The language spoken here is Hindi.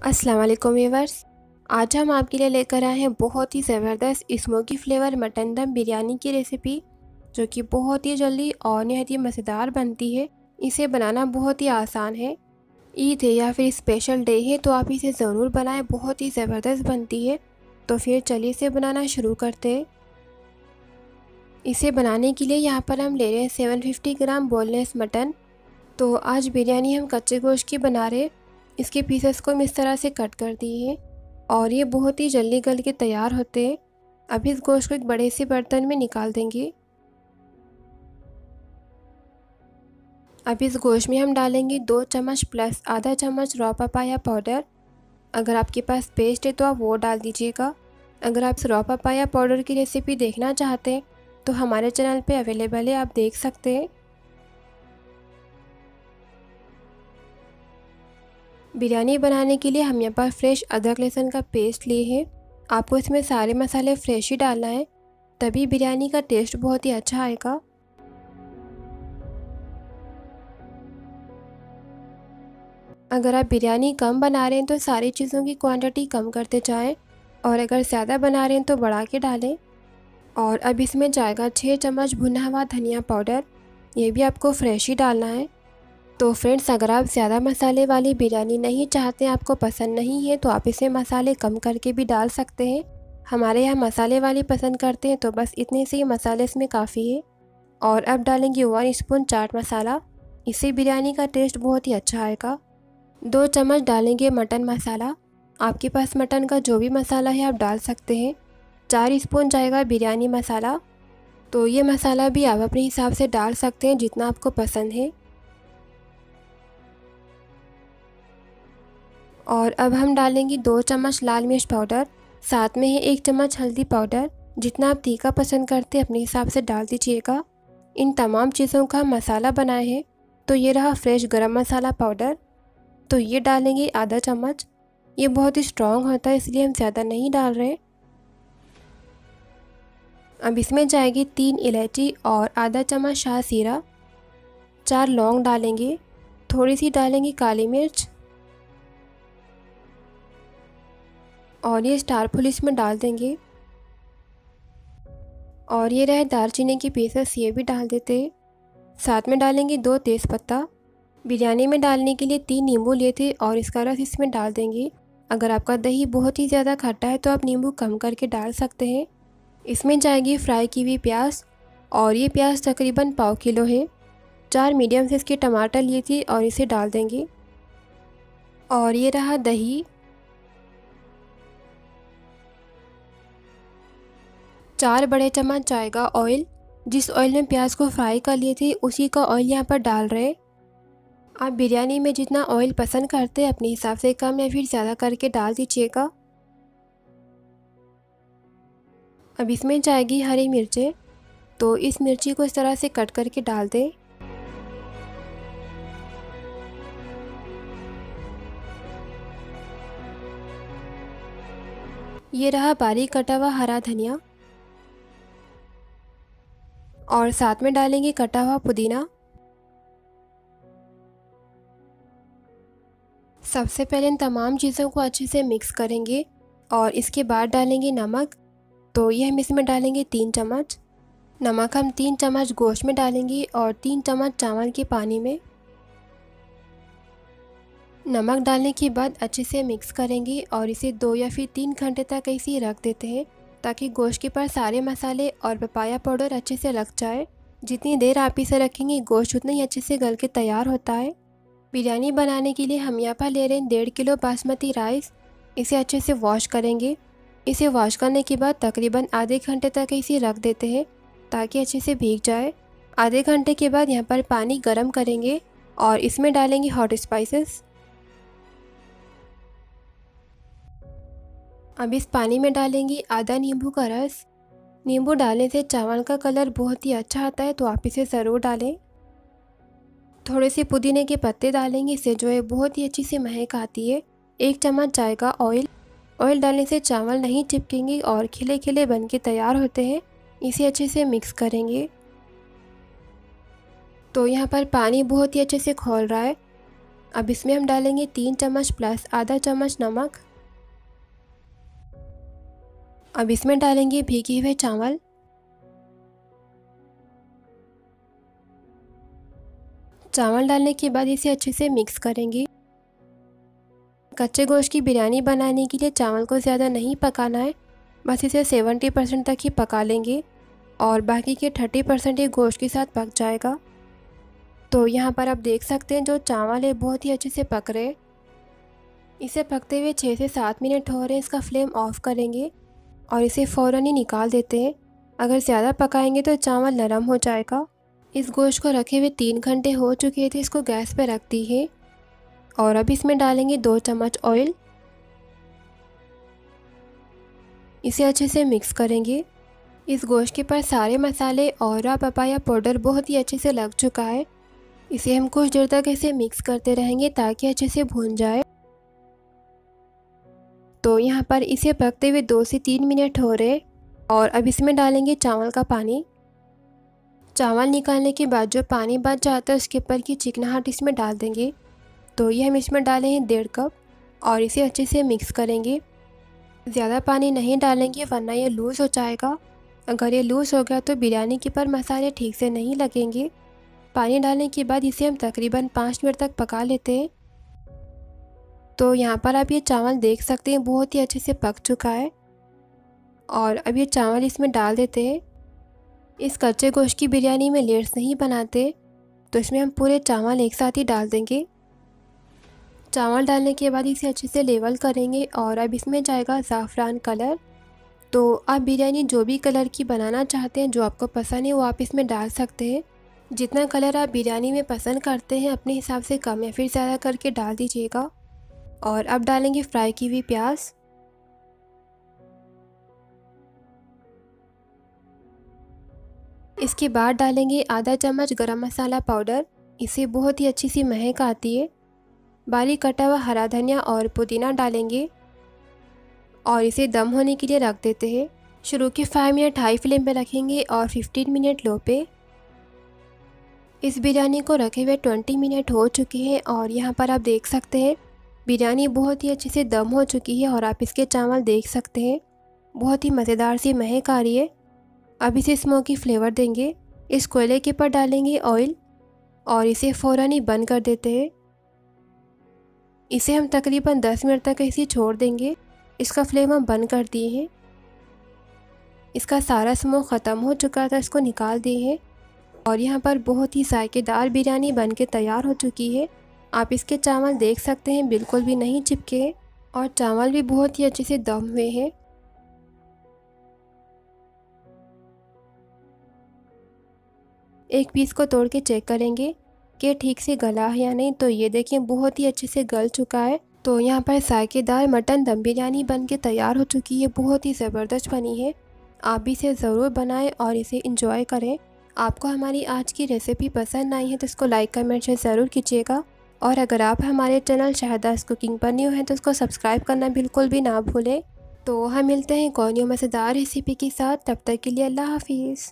अस्सलाम वालेकुम व्यूवर्स आज हम आपके लिए लेकर आए हैं बहुत ही ज़बरदस्त स्मोकी फ्लेवर मटन दम बिरयानी की रेसिपी, जो कि बहुत ही जल्दी और नहायत ही मज़ेदार बनती है। इसे बनाना बहुत ही आसान है। ईद है या फिर स्पेशल डे है तो आप इसे ज़रूर बनाएँ, बहुत ही ज़बरदस्त बनती है। तो फिर चलिए इसे बनाना शुरू करते हैं। इसे बनाने के लिए यहाँ पर हम ले रहे हैं 750 ग्राम बोनलेस मटन। तो आज बिरयानी हम कच्चे गोश्त की बना रहे हैं। इसके पीसेस को हम इस तरह से कट कर दिए और ये बहुत ही जल्दी गल के तैयार होते हैं। अब इस गोश्त को एक बड़े से बर्तन में निकाल देंगे। अब इस गोश्त में हम डालेंगे दो चम्मच प्लस आधा चम्मच रॉ पपाया पाउडर अगर आपके पास पेस्ट है तो आप वो डाल दीजिएगा। अगर आप रॉ पपाया पाउडर की रेसिपी देखना चाहते हैं तो हमारे चैनल पे अवेलेबल है, आप देख सकते हैं। बिरयानी बनाने के लिए हम यहाँ पर फ्रेश अदरक लहसुन का पेस्ट लिए हैं। आपको इसमें सारे मसाले फ्रेश ही डालना है, तभी बिरयानी का टेस्ट बहुत ही अच्छा आएगा। अगर आप बिरयानी कम बना रहे हैं तो सारी चीज़ों की क्वांटिटी कम करते जाएँ, और अगर ज़्यादा बना रहे हैं तो बढ़ा के डालें। और अब इसमें जाएगा छः चम्मच भुना हुआ धनिया पाउडर, ये भी आपको फ्रेश ही डालना है। तो फ्रेंड्स, अगर आप ज़्यादा मसाले वाली बिरयानी नहीं चाहते, आपको पसंद नहीं है तो आप इसे मसाले कम करके भी डाल सकते हैं। हमारे यहाँ मसाले वाली पसंद करते हैं तो बस इतने से ही मसाले इसमें काफ़ी है। और अब डालेंगे वन स्पून चाट मसाला। इससे बिरयानी का टेस्ट बहुत ही अच्छा आएगा। दो चम्मच डालेंगे मटन मसाला। आपके पास मटन का जो भी मसाला है, आप डाल सकते हैं। चार स्पून जाएगा बिरयानी मसाला। तो ये मसाला भी आप अपने हिसाब से डाल सकते हैं, जितना आपको पसंद है। और अब हम डालेंगे दो चम्मच लाल मिर्च पाउडर, साथ में है एक चम्मच हल्दी पाउडर, जितना आप तीखा पसंद करते हैं, अपने हिसाब से डाल दीजिएगा। इन तमाम चीज़ों का मसाला बनाए हैं तो ये रहा फ्रेश गरम मसाला पाउडर। तो ये डालेंगे आधा चम्मच। ये बहुत ही स्ट्रॉन्ग होता है, इसलिए हम ज़्यादा नहीं डाल रहे। अब इसमें जाएगी तीन इलायची और आधा चम्मच शाह सीरा। चार लौंग डालेंगे। थोड़ी सी डालेंगे काली मिर्च। और ये स्टार फुल इसमें डाल देंगे। और ये रहे दालचीनी की पीसेस ये भी डाल देते। साथ में डालेंगे दो तेज़पत्ता। बिरयानी में डालने के लिए तीन नींबू लिए थे और इसका रस इसमें डाल देंगे। अगर आपका दही बहुत ही ज़्यादा खट्टा है तो आप नींबू कम करके डाल सकते हैं। इसमें जाएगी फ्राई की हुई प्याज और ये प्याज तकरीबन पाव किलो है। चार मीडियम साइज़ के टमाटर लिए थे और इसे डाल देंगे। और ये रहा दही। चार बड़े चम्मच जाएगा ऑयल जिस ऑयल में प्याज को फ्राई कर लिए थे, उसी का ऑयल यहाँ पर डाल रहे आप बिरयानी में जितना ऑयल पसंद करते हैं, अपने हिसाब से कम या फिर ज़्यादा करके डाल दीजिएगा। अब इसमें जाएगी हरी मिर्चें तो इस मिर्ची को इस तरह से कट करके डाल दें। ये रहा बारीक कटा हुआ हरा धनिया। और साथ में डालेंगे कटा हुआ पुदीना। सबसे पहले इन तमाम चीज़ों को अच्छे से मिक्स करेंगे और इसके बाद डालेंगे नमक। तो ये हम इसमें डालेंगे तीन चम्मच। नमक हम तीन चम्मच गोश्त में डालेंगे और तीन चम्मच चावल के पानी में। नमक डालने के बाद अच्छे से मिक्स करेंगे और इसे दो या फिर तीन घंटे तक ऐसे रख देते हैं। ताकि गोश्त के पर सारे मसाले और पपाया पाउडर अच्छे से लग जाए। जितनी देर आप इसे रखेंगे, गोश्त उतना ही अच्छे से गल के तैयार होता है। बिरयानी बनाने के लिए हम यहाँ पर ले रहे हैं डेढ़ किलो बासमती राइस। इसे अच्छे से वॉश करेंगे। इसे वॉश करने के बाद तकरीबन आधे घंटे तक इसे रख देते हैं, ताकि अच्छे से भीग जाए। आधे घंटे के बाद यहाँ पर पानी गर्म करेंगे और इसमें डालेंगे हॉट स्पाइसेस अब इस पानी में डालेंगे आधा नींबू का रस। नींबू डालने से चावल का कलर बहुत ही अच्छा आता है तो आप इसे ज़रूर डालें। थोड़े से पुदीने के पत्ते डालेंगे इससे जो है बहुत ही अच्छी सी महक आती है। एक चम्मच जाएगा ऑयल। ऑयल डालने से चावल नहीं चिपकेंगे और खिले खिले बन के तैयार होते हैं। इसे अच्छे से मिक्स करेंगे। तो यहाँ पर पानी बहुत ही अच्छे से खोल रहा है। अब इसमें हम डालेंगे तीन चम्मच प्लस आधा चम्मच नमक। अब इसमें डालेंगे भीगे हुए चावल। चावल डालने के बाद इसे अच्छे से मिक्स करेंगे। कच्चे गोश्त की बिरयानी बनाने के लिए चावल को ज़्यादा नहीं पकाना है। बस इसे सेवेंटी परसेंट तक ही पका लेंगे और बाकी के थर्टी परसेंट ये गोश्त के साथ पक जाएगा। तो यहाँ पर आप देख सकते हैं जो चावल है, बहुत ही अच्छे से पक रहे इसे पकते हुए छः से सात मिनट हो रहे हैं, इसका फ्लेम ऑफ़ करेंगे। और इसे फ़ौर ही निकाल देते हैं। अगर ज़्यादा पकाएँगे तो चावल नरम हो जाएगा। इस गोश्त को रखे हुए तीन घंटे हो चुके थे, इसको गैस पर रख दी है। और अब इसमें डालेंगे दो चम्मच ऑयल। इसे अच्छे से मिक्स करेंगे। इस गोश्त के पर सारे मसाले, और, पपाया, पाउडर बहुत ही अच्छे से लग चुका है। इसे हम कुछ देर तक इसे मिक्स करते रहेंगे ताकि अच्छे से भून जाए। तो यहाँ पर इसे पकते हुए दो से तीन मिनट हो रहे और अब इसमें डालेंगे चावल का पानी। चावल निकालने के बाद जो पानी बच जाता है उसके ऊपर की चिकनाहट इसमें डाल देंगे। तो ये हम इसमें डाले हैं डेढ़ कप और इसे अच्छे से मिक्स करेंगे। ज़्यादा पानी नहीं डालेंगे वरना ये लूज़ हो जाएगा। अगर ये लूज़ हो गया तो बिरयानी के पर मसाले ठीक से नहीं लगेंगे। पानी डालने के बाद इसे हम तकरीबन पाँच मिनट तक पका लेते हैं। तो यहाँ पर आप ये चावल देख सकते हैं, बहुत ही अच्छे से पक चुका है। और अब ये चावल इसमें डाल देते हैं। इस कच्चे गोश्त की बिरयानी में लेयर्स नहीं बनाते तो इसमें हम पूरे चावल एक साथ ही डाल देंगे। चावल डालने के बाद इसे अच्छे से लेवल करेंगे और अब इसमें जाएगा ज़ाफ़रान कलर। तो आप बिरयानी जो भी कलर की बनाना चाहते हैं, जो आपको पसंद है, वो आप इसमें डाल सकते हैं। जितना कलर आप बिरयानी में पसंद करते हैं, अपने हिसाब से कम या फिर ज़्यादा करके डाल दीजिएगा। और अब डालेंगे फ्राई की हुई प्याज। इसके बाद डालेंगे आधा चम्मच गरम मसाला पाउडर। इसे बहुत ही अच्छी सी महक आती है। बारीक कटा हुआ हरा धनिया और पुदीना डालेंगे। और इसे दम होने के लिए रख देते हैं। शुरू के फाइव मिनट हाई फ्लेम पे रखेंगे और फिफ्टीन मिनट लो पे। इस बिरयानी को रखे हुए ट्वेंटी मिनट हो चुके हैं और यहाँ पर आप देख सकते हैं बिरयानी बहुत ही अच्छे से दम हो चुकी है और आप इसके चावल देख सकते हैं। बहुत ही मज़ेदार सी महक आ रही है। अब इसे स्मोकी फ्लेवर देंगे। इस कोयले के ऊपर डालेंगे ऑयल और इसे फ़ौर ही बंद कर देते हैं। इसे हम तकरीबन 10 मिनट तक ऐसे छोड़ देंगे। इसका फ्लेम हम बंद कर दिए हैं। इसका सारा स्मोक ख़त्म हो चुका था, इसको निकाल दिए हैं। और यहाँ पर बहुत ही जायकेदार बिरयानी बन के तैयार हो चुकी है। आप इसके चावल देख सकते हैं, बिल्कुल भी नहीं चिपके और चावल भी बहुत ही अच्छे से दम हुए हैं। एक पीस को तोड़ के चेक करेंगे कि ठीक से गला है या नहीं। तो ये देखिए, बहुत ही अच्छे से गल चुका है। तो यहाँ पर सायकेदार मटन दम बिरयानी बन के तैयार हो चुकी है। बहुत ही ज़बरदस्त बनी है। आप भी इसे ज़रूर बनाएँ और इसे इंजॉय करें। आपको हमारी आज की रेसिपी पसंद आई है तो इसको लाइक कमेंट शेयर ज़रूर कीजिएगा। और अगर आप हमारे चैनल शहदास कुकिंग पर न्यू हैं तो उसको सब्सक्राइब करना बिल्कुल भी ना भूलें। तो हम मिलते हैं कौनियों मज़ेदार रेसिपी के साथ। तब तक के लिए अल्लाह हाफिज़।